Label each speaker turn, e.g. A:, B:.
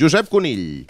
A: Josep Conill.